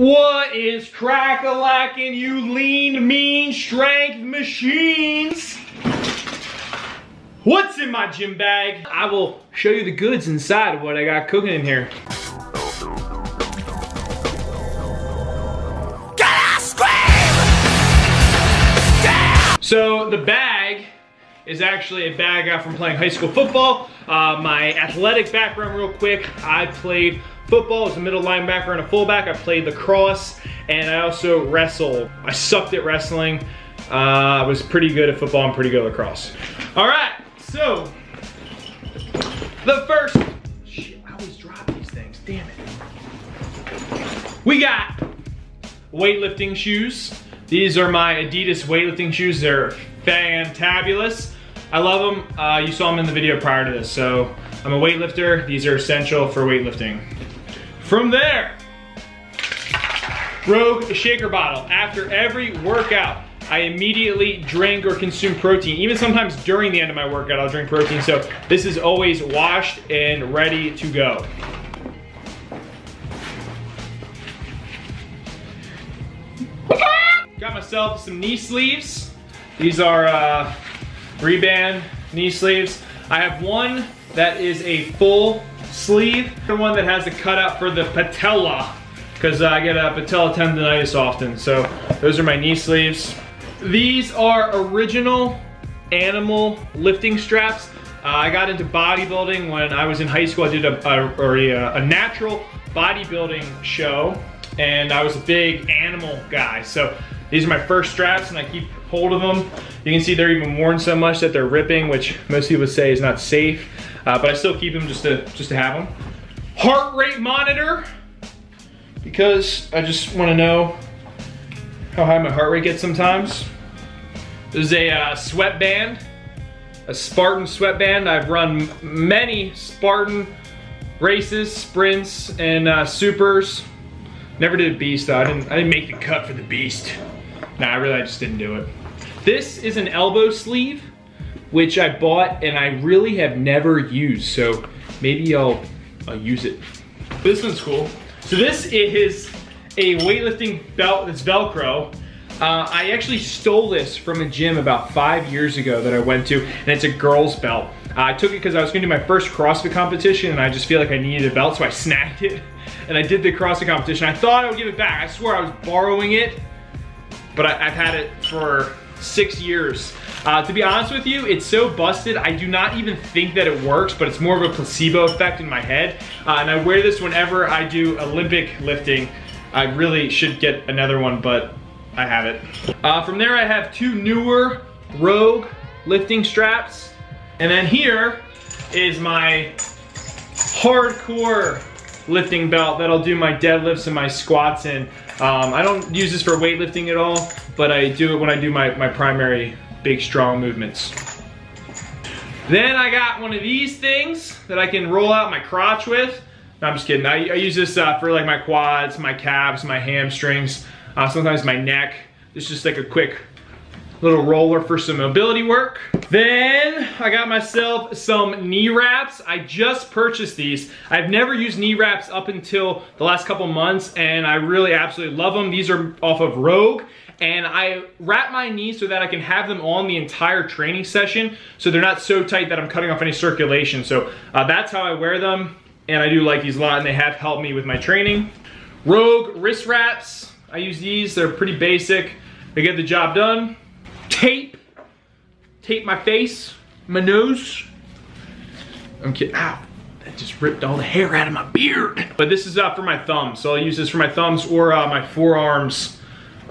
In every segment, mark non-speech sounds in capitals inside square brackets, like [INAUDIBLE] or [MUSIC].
What is crack-a-lacking, you lean, mean strength machines? What's in my gym bag? I will show you the goods inside of what I got cooking in here. So the bag is actually a bag I got from playing high school football. Uh, my athletic background real quick, I played football as a middle linebacker and a fullback. I played lacrosse and I also wrestled. I sucked at wrestling. Uh, I was pretty good at football and pretty good at lacrosse. All right, so the first, shit, I always drop these things, damn it. We got weightlifting shoes. These are my Adidas weightlifting shoes. They're fantabulous. I love them. Uh, you saw them in the video prior to this. So I'm a weightlifter. These are essential for weightlifting. From there, Rogue shaker bottle. After every workout, I immediately drink or consume protein. Even sometimes during the end of my workout, I'll drink protein. So this is always washed and ready to go. Got myself some knee sleeves. These are uh, Rehband knee sleeves. I have one that is a full sleeve, the one that has a cutout for the patella, because uh, I get a patella tendonitis often. So those are my knee sleeves. These are original animal lifting straps. Uh, I got into bodybuilding when I was in high school. I did a, a, a, a natural bodybuilding show and I was a big animal guy. So these are my first straps and I keep hold of them. You can see they're even worn so much that they're ripping, which most people would say is not safe, uh, but I still keep them just to, just to have them. Heart rate monitor, because I just wanna know how high my heart rate gets sometimes. This is a uh, sweatband, a Spartan sweatband. I've run many Spartan races, sprints, and uh, supers. Never did a Beast though. I didn't, I didn't make the cut for the Beast. Nah, I really I just didn't do it. This is an elbow sleeve, which I bought and I really have never used. So maybe I'll, I'll use it. This one's cool. So this is a weightlifting belt that's Velcro. Uh, I actually stole this from a gym about five years ago that I went to, and it's a girl's belt. Uh, I took it because I was gonna do my first CrossFit competition, and I just feel like I needed a belt, so I [LAUGHS] snagged it, and I did the CrossFit competition. I thought I would give it back. I swear I was borrowing it, but I, have had it for six years. Uh, to be honest with you, it's so busted, I do not even think that it works, but it's more of a placebo effect in my head. Uh, and I wear this whenever I do Olympic lifting. I really should get another one, but I have it. Uh, from there, I have two newer Rogue lifting straps. And then here is my hardcore lifting belt that I'll do my deadlifts and my squats in. Um, I don't use this for weightlifting at all, but I do it when I do my, my primary big strong movements. Then I got one of these things that I can roll out my crotch with. No, I'm just kidding. I, I use this uh, for like my quads, my calves, my hamstrings, uh, sometimes my neck. It's just like a quick little roller for some mobility work. Then I got myself some knee wraps. I just purchased these. I've never used knee wraps up until the last couple months and I really absolutely love them. These are off of Rogue and I wrap my knees so that I can have them on the entire training session so they're not so tight that I'm cutting off any circulation. So uh, that's how I wear them and I do like these a lot and they have helped me with my training. Rogue wrist wraps. I use these, they're pretty basic. They get the job done tape, tape my face, my nose. I'm kidding, ow, that just ripped all the hair out of my beard. But this is uh, for my thumbs, so I'll use this for my thumbs or uh, my forearms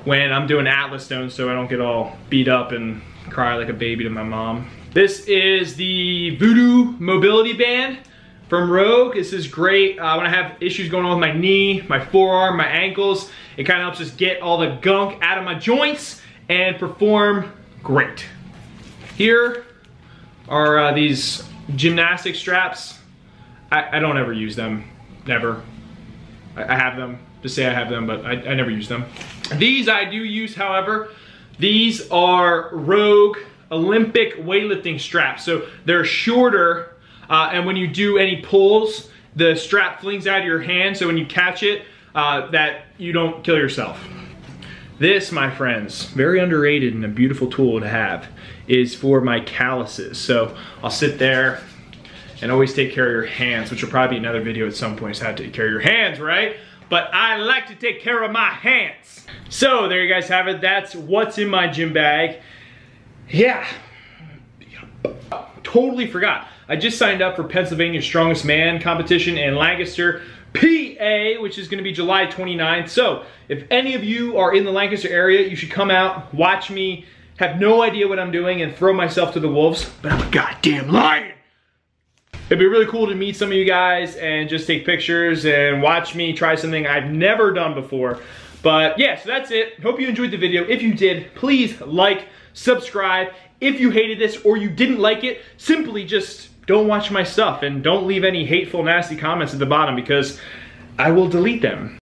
when I'm doing Atlas stones so I don't get all beat up and cry like a baby to my mom. This is the Voodoo Mobility Band from Rogue. This is great uh, when I have issues going on with my knee, my forearm, my ankles. It kind of helps just get all the gunk out of my joints and perform great. Here are uh, these gymnastic straps. I, I, don't ever use them, never. I, I, have them to say I have them, but I, I never use them. These I do use, however. These are Rogue Olympic weightlifting straps. So they're shorter, uh, and when you do any pulls, the strap flings out of your hand, so when you catch it, uh, that you don't kill yourself. This, my friends, very underrated and a beautiful tool to have, is for my calluses. So I'll sit there and always take care of your hands, which will probably be another video at some point is how to take care of your hands, right? But I like to take care of my hands. So there you guys have it. That's what's in my gym bag. Yeah, totally forgot. I just signed up for Pennsylvania's Strongest Man competition in Lancaster, PA, which is gonna be July 29th. So if any of you are in the Lancaster area, you should come out, watch me, have no idea what I'm doing, and throw myself to the wolves, but I'm a goddamn lion. It'd be really cool to meet some of you guys and just take pictures and watch me try something I've never done before. But yeah, so that's it. Hope you enjoyed the video. If you did, please like, subscribe. If you hated this or you didn't like it, simply just don't watch my stuff and don't leave any hateful, nasty comments at the bottom because I will delete them.